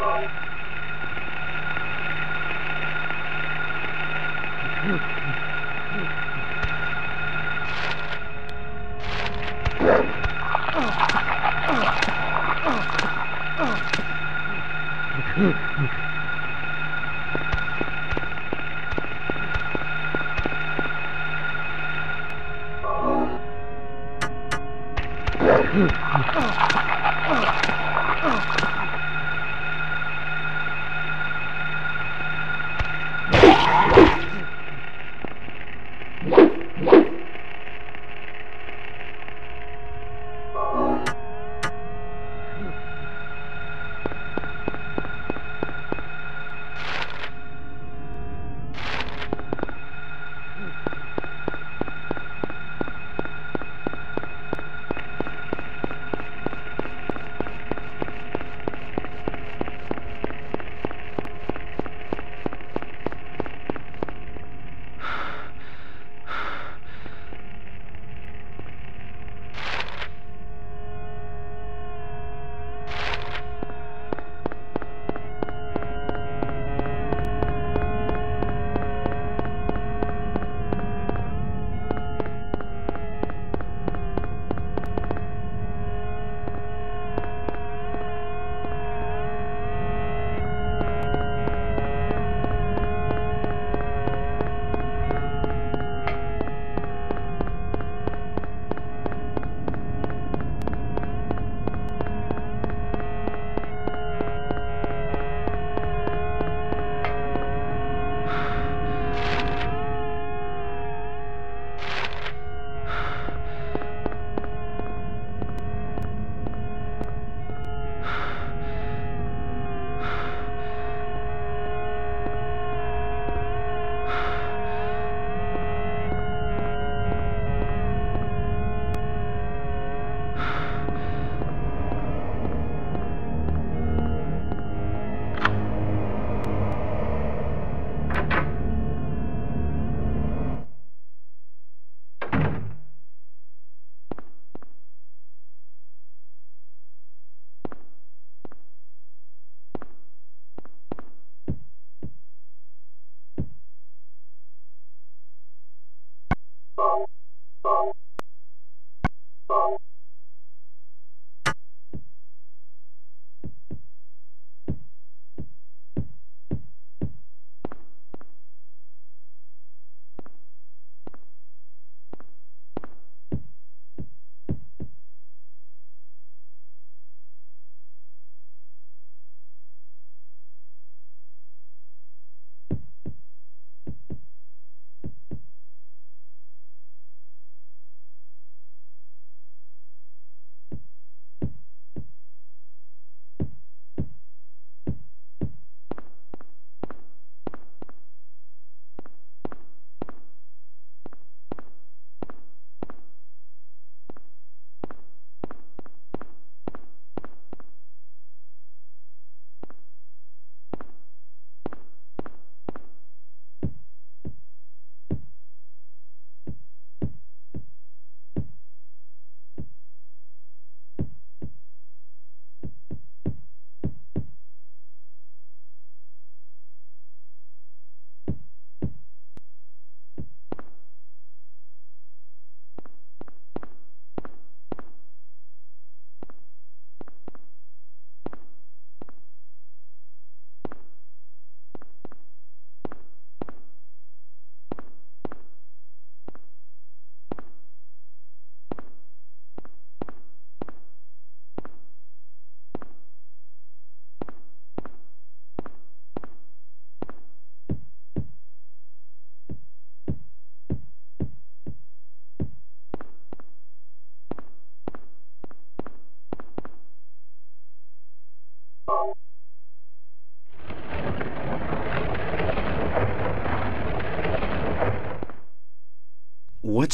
Bye.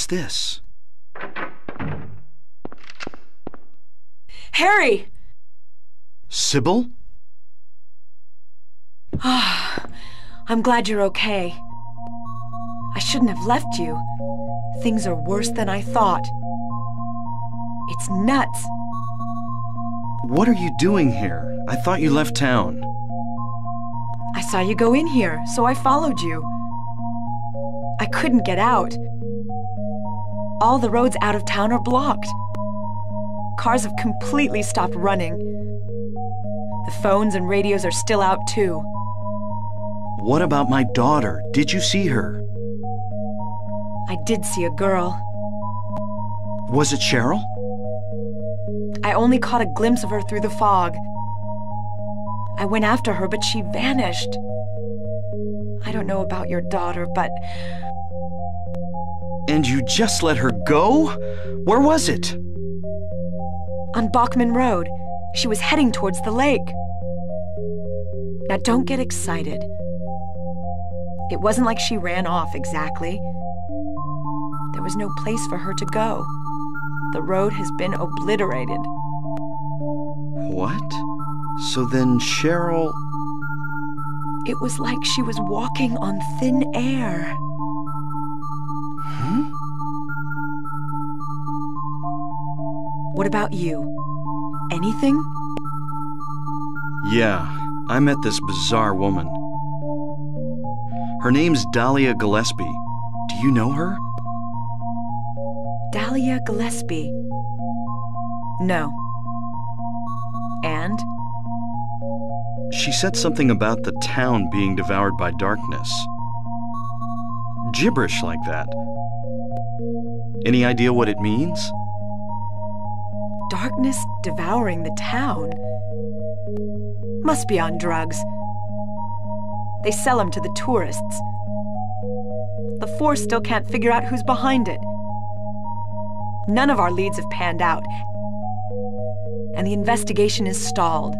This? Harry! Cybil? Ah, I'm glad you're okay. I shouldn't have left you. Things are worse than I thought. It's nuts. What are you doing here? I thought you left town. I saw you go in here, so I followed you. I couldn't get out. All the roads out of town are blocked. Cars have completely stopped running. The phones and radios are still out, too. What about my daughter? Did you see her? I did see a girl. Was it Cheryl? I only caught a glimpse of her through the fog. I went after her, but she vanished. I don't know about your daughter, but And you just let her go? Where was it? on Bachman Road, she was heading towards the lake. Now don't get excited. It wasn't like she ran off exactly. There was no place for her to go. The road has been obliterated. What? So then Cheryl. It was like she was walking on thin air. Hmm? What about you? Anything? Yeah, I met this bizarre woman. Her name's Dahlia Gillespie. Do you know her? Dahlia Gillespie. No. And? She said something about the town being devoured by darkness. Gibberish like that. Any idea what it means? Darkness devouring the town? Must be on drugs. They sell them to the tourists. The force still can't figure out who's behind it. None of our leads have panned out, and the investigation is stalled.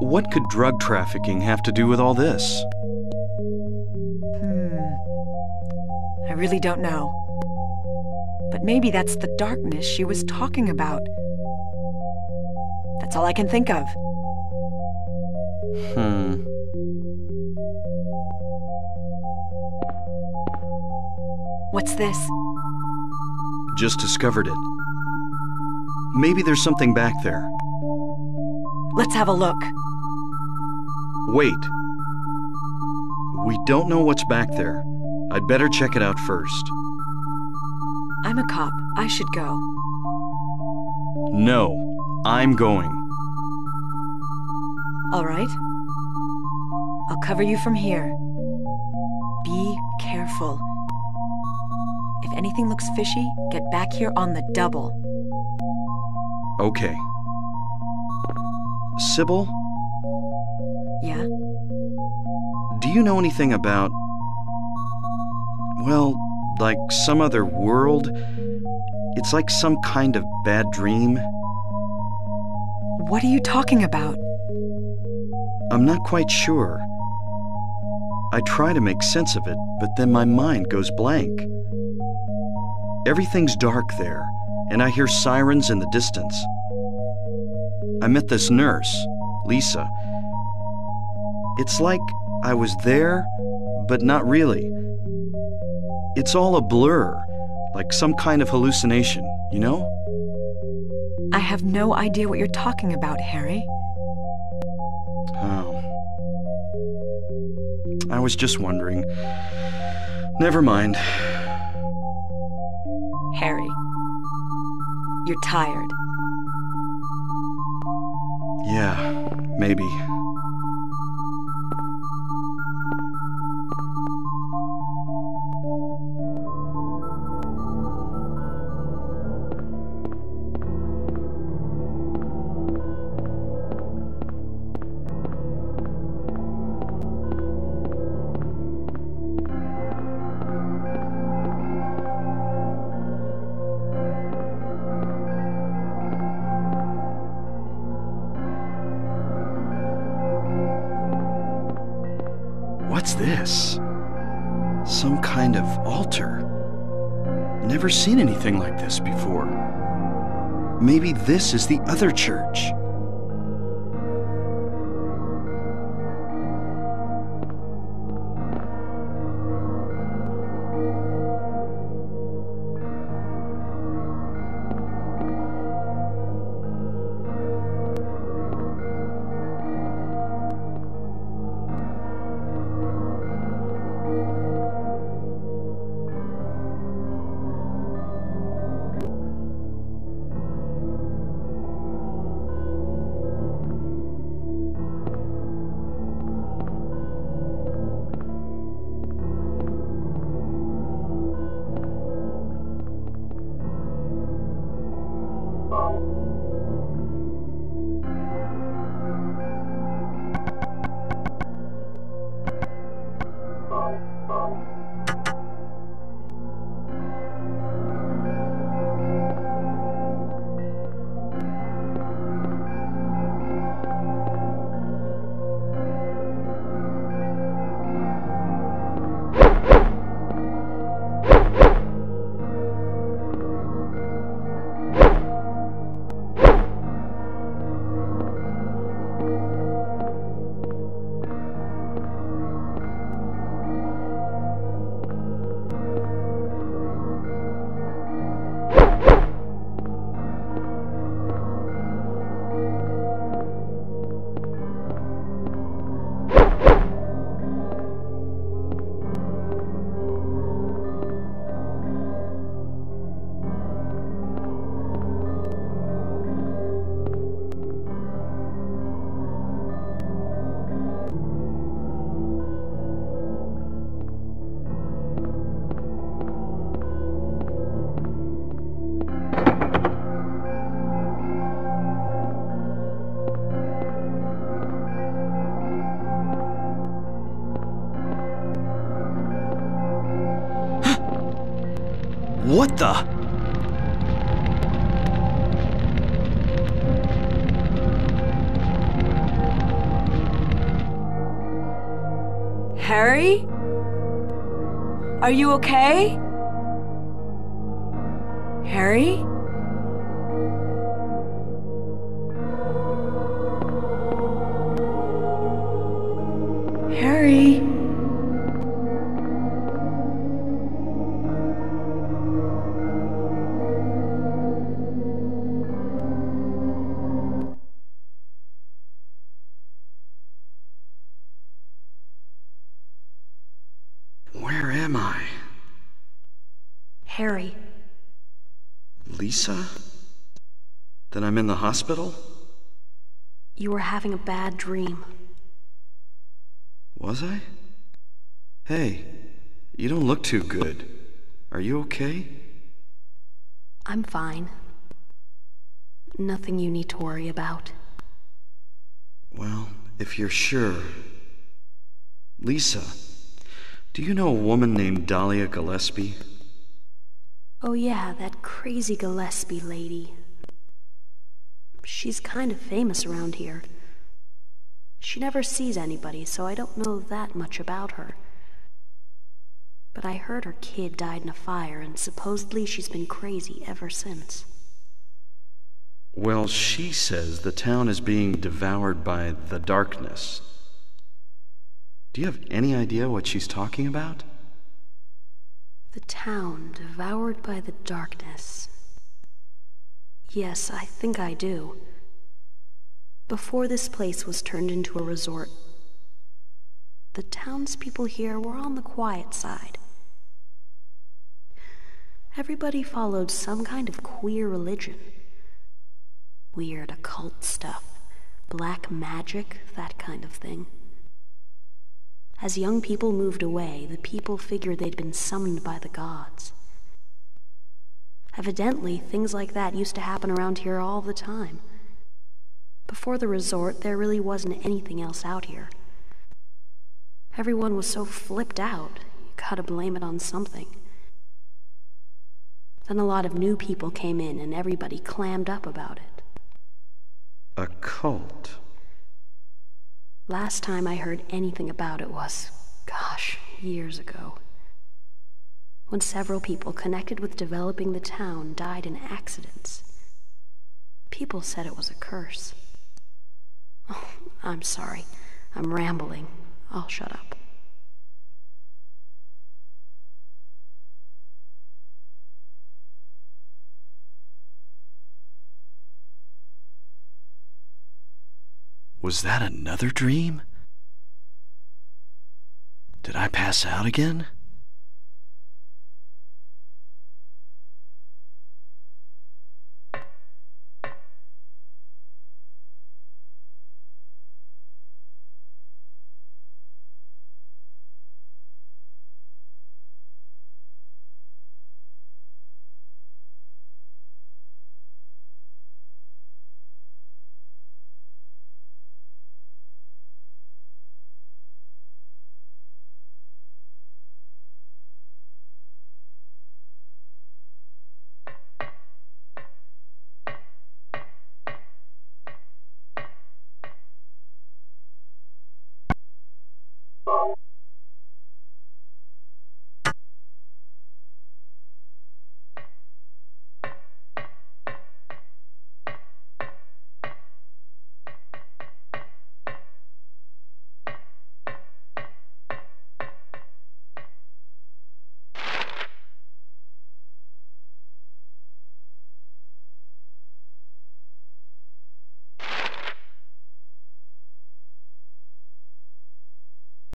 What could drug trafficking have to do with all this? Really don't know. But maybe that's the darkness she was talking about. That's all I can think of. Hmm. What's this? Just discovered it. Maybe there's something back there. Let's have a look. Wait. We don't know what's back there. I'd better check it out first. I'm a cop. I should go. No, I'm going. All right. I'll cover you from here. Be careful. If anything looks fishy, get back here on the double. Okay. Cybil, Yeah? do you know anything about. Well, like some other world? It's like some kind of bad dream. What are you talking about? I'm not quite sure. I try to make sense of it, but then my mind goes blank. Everything's dark there, and I hear sirens in the distance. I met this nurse, Lisa. It's like I was there, but not really. It's all a blur, like some kind of hallucination, you know? I have no idea what you're talking about, Harry. Oh. I was just wondering. Never mind. Harry. You're tired. Yeah, maybe. Seen anything like this before. Maybe this is the other church. Harry? Are you okay? Harry? Harry? Lisa? Then I'm in the hospital? You were having a bad dream. Was I? Hey, you don't look too good. Are you okay? I'm fine. Nothing you need to worry about. Well, if you're sure. Lisa, do you know a woman named Dahlia Gillespie? Oh, yeah, that crazy Gillespie lady. She's kind of famous around here. She never sees anybody, so I don't know that much about her. But I heard her kid died in a fire, and supposedly she's been crazy ever since. Well, she says the town is being devoured by the darkness. Do you have any idea what she's talking about? The town devoured by the darkness. Yes, I think I do. Before this place was turned into a resort, the townspeople here were on the quiet side. Everybody followed some kind of queer religion. Weird occult stuff, black magic, that kind of thing. As young people moved away, the people figured they'd been summoned by the gods. Evidently, things like that used to happen around here all the time. Before the resort, there really wasn't anything else out here. Everyone was so flipped out, you gotta blame it on something. Then a lot of new people came in, and everybody clammed up about it. A cult. Last time I heard anything about it was, gosh, years ago. When several people connected with developing the town died in accidents. People said it was a curse. Oh, I'm sorry. I'm rambling. I'll shut up. Was that another dream? Did I pass out again?